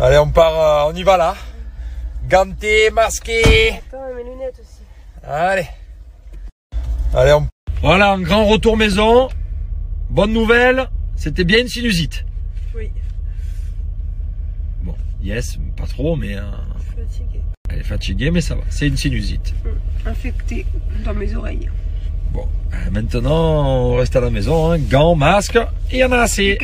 Allez, on part, euh, on y va là. Ganté, masqué. Attends, mes lunettes aussi. Allez. Allez, on... Voilà, un grand retour maison. Bonne nouvelle, c'était bien une sinusite. Oui. Bon, yes, pas trop, mais... Euh... Je suis fatiguée. Elle est fatiguée, mais ça va. C'est une sinusite. Hum, infectée dans mes oreilles. Bon, euh, maintenant, on reste à la maison. Hein. Gants, masque, et en a assez.